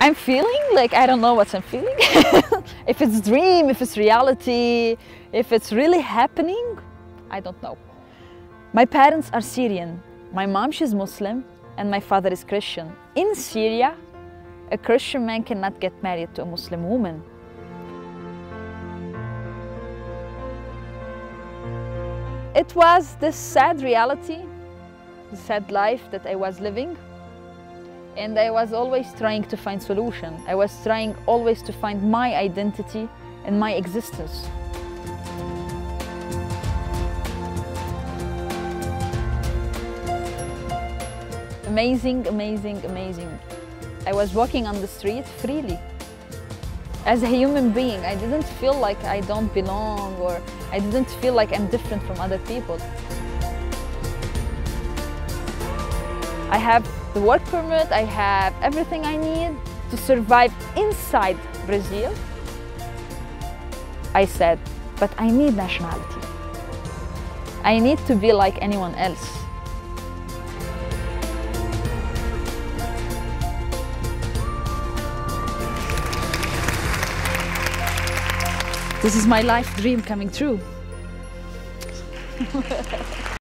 I'm feeling like I don't know what I'm feeling. if it's dream, if it's reality, if it's really happening, I don't know. My parents are Syrian. My mom, she's Muslim, and my father is Christian. In Syria, a Christian man cannot get married to a Muslim woman. It was this sad reality, the sad life that I was living and I was always trying to find solution. I was trying always to find my identity and my existence. Amazing, amazing, amazing. I was walking on the street freely. As a human being, I didn't feel like I don't belong or I didn't feel like I'm different from other people. I have the work permit, I have everything I need to survive inside Brazil. I said, but I need nationality. I need to be like anyone else. This is my life dream coming true.